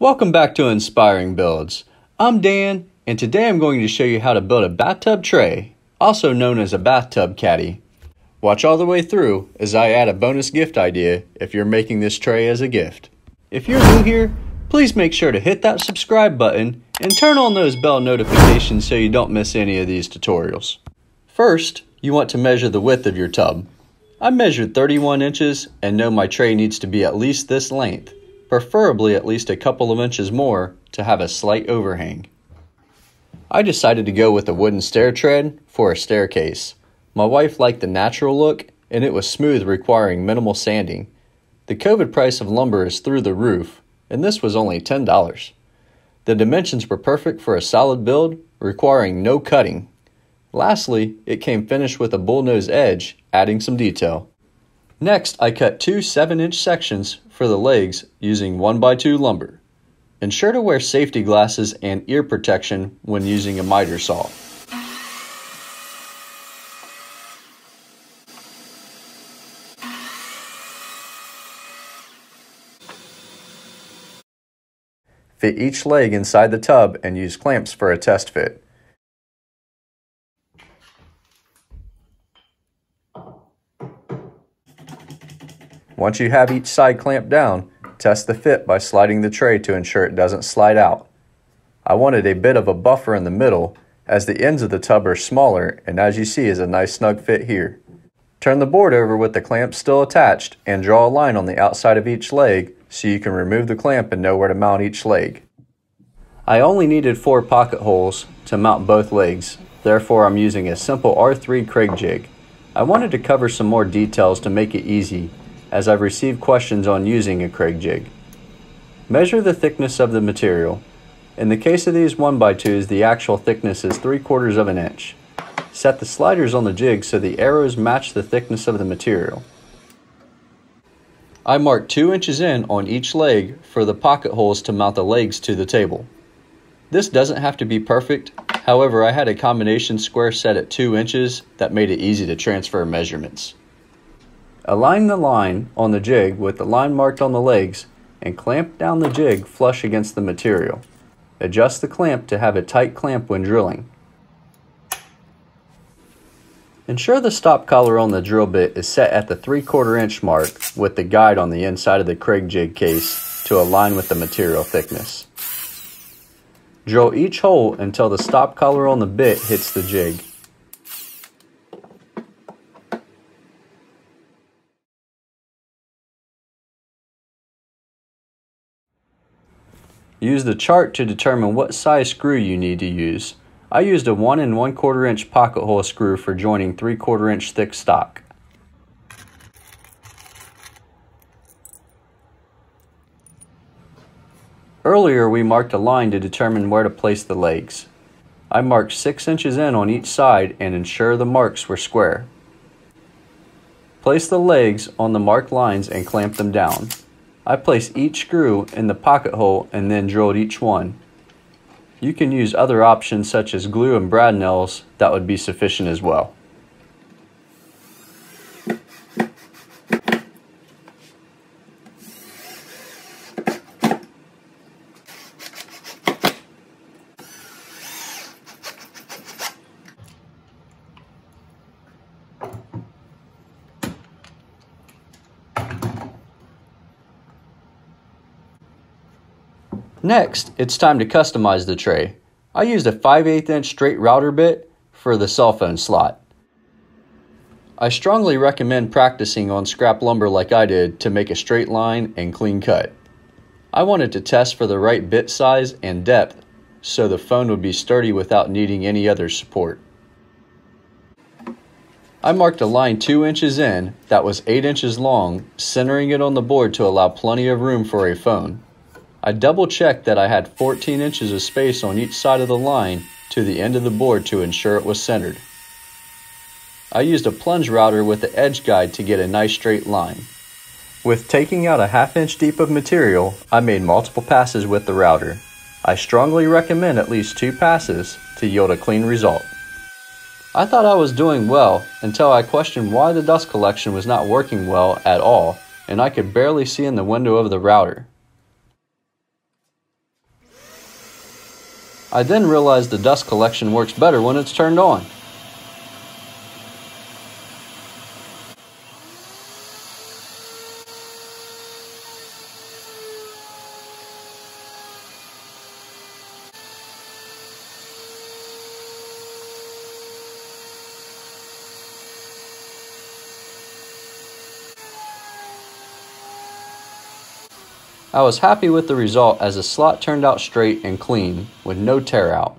Welcome back to Inspiring Builds. I'm Dan, and today I'm going to show you how to build a bathtub tray, also known as a bathtub caddy. Watch all the way through as I add a bonus gift idea if you're making this tray as a gift. If you're new here, please make sure to hit that subscribe button and turn on those bell notifications so you don't miss any of these tutorials. First, you want to measure the width of your tub. I measured 31 inches and know my tray needs to be at least this length, preferably at least a couple of inches more to have a slight overhang. I decided to go with a wooden stair tread for a staircase. My wife liked the natural look and it was smooth requiring minimal sanding. The COVID price of lumber is through the roof and this was only $10. The dimensions were perfect for a solid build requiring no cutting. Lastly, it came finished with a bullnose edge, adding some detail. Next, I cut two 7-inch sections for the legs using 1x2 lumber. Ensure to wear safety glasses and ear protection when using a miter saw. Fit each leg inside the tub and use clamps for a test fit. Once you have each side clamped down, test the fit by sliding the tray to ensure it doesn't slide out. I wanted a bit of a buffer in the middle as the ends of the tub are smaller and as you see is a nice snug fit here. Turn the board over with the clamp still attached and draw a line on the outside of each leg so you can remove the clamp and know where to mount each leg. I only needed four pocket holes to mount both legs, therefore I'm using a simple R3 Kreg jig. I wanted to cover some more details to make it easy as I've received questions on using a Kreg jig. Measure the thickness of the material. In the case of these 1x2s, the actual thickness is 3 quarters of an inch. Set the sliders on the jig so the arrows match the thickness of the material. I marked 2 inches in on each leg for the pocket holes to mount the legs to the table. This doesn't have to be perfect, however I had a combination square set at 2 inches that made it easy to transfer measurements. Align the line on the jig with the line marked on the legs and clamp down the jig flush against the material. Adjust the clamp to have a tight clamp when drilling. Ensure the stop collar on the drill bit is set at the 3 quarter inch mark with the guide on the inside of the Kreg jig case to align with the material thickness. Drill each hole until the stop collar on the bit hits the jig. Use the chart to determine what size screw you need to use. I used a 1 and 1 quarter inch pocket hole screw for joining 3 quarter inch thick stock. Earlier we marked a line to determine where to place the legs. I marked 6 inches in on each side and ensure the marks were square. Place the legs on the marked lines and clamp them down. I placed each screw in the pocket hole and then drilled each one. You can use other options such as glue and brad nails that would be sufficient as well. Next, it's time to customize the tray. I used a 5 8 inch straight router bit for the cell phone slot. I strongly recommend practicing on scrap lumber like I did to make a straight line and clean cut. I wanted to test for the right bit size and depth so the phone would be sturdy without needing any other support. I marked a line 2 inches in that was 8 inches long, centering it on the board to allow plenty of room for a phone. I double checked that I had 14 inches of space on each side of the line to the end of the board to ensure it was centered. I used a plunge router with the edge guide to get a nice straight line. With taking out a half inch deep of material, I made multiple passes with the router. I strongly recommend at least two passes to yield a clean result. I thought I was doing well until I questioned why the dust collection was not working well at all and I could barely see in the window of the router. I then realized the dust collection works better when it's turned on. I was happy with the result as the slot turned out straight and clean with no tear out.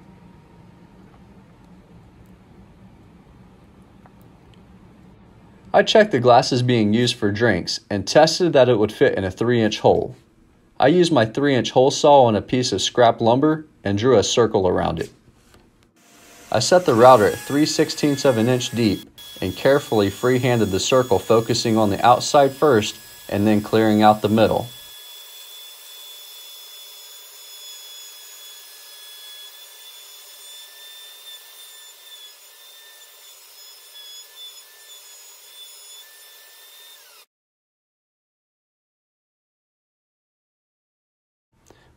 I checked the glasses being used for drinks and tested that it would fit in a 3 inch hole. I used my 3 inch hole saw on a piece of scrap lumber and drew a circle around it. I set the router at 3 16ths of an inch deep and carefully freehanded the circle focusing on the outside first and then clearing out the middle.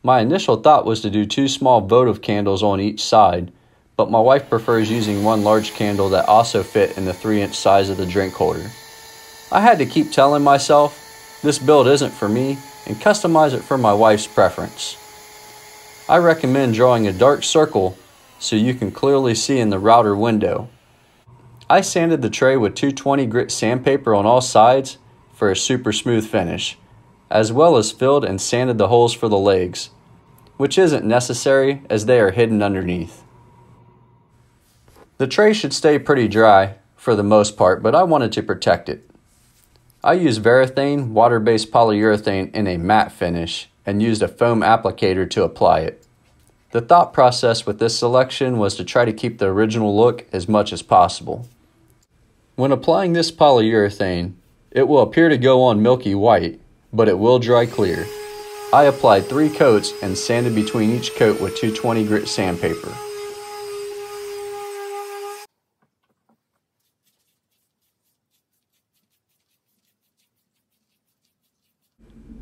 My initial thought was to do two small votive candles on each side, but my wife prefers using one large candle that also fit in the 3 inch size of the drink holder. I had to keep telling myself, this build isn't for me, and customize it for my wife's preference. I recommend drawing a dark circle so you can clearly see in the router window. I sanded the tray with 220 grit sandpaper on all sides for a super smooth finish, as well as filled and sanded the holes for the legs which isn't necessary as they are hidden underneath. The tray should stay pretty dry for the most part, but I wanted to protect it. I used Varathane water-based polyurethane in a matte finish and used a foam applicator to apply it. The thought process with this selection was to try to keep the original look as much as possible. When applying this polyurethane, it will appear to go on milky white, but it will dry clear. I applied three coats and sanded between each coat with 220 grit sandpaper.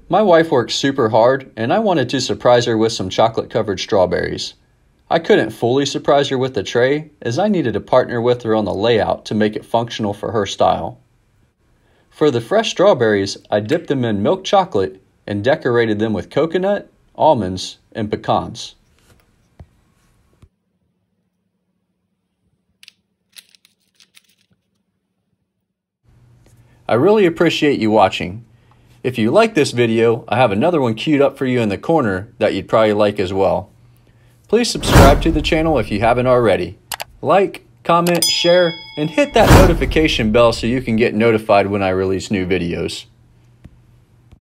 My wife works super hard, and I wanted to surprise her with some chocolate covered strawberries. I couldn't fully surprise her with the tray, as I needed to partner with her on the layout to make it functional for her style. For the fresh strawberries, I dipped them in milk chocolate and decorated them with coconut, almonds, and pecans. I really appreciate you watching. If you like this video, I have another one queued up for you in the corner that you'd probably like as well. Please subscribe to the channel if you haven't already. Like, comment, share, and hit that notification bell so you can get notified when I release new videos.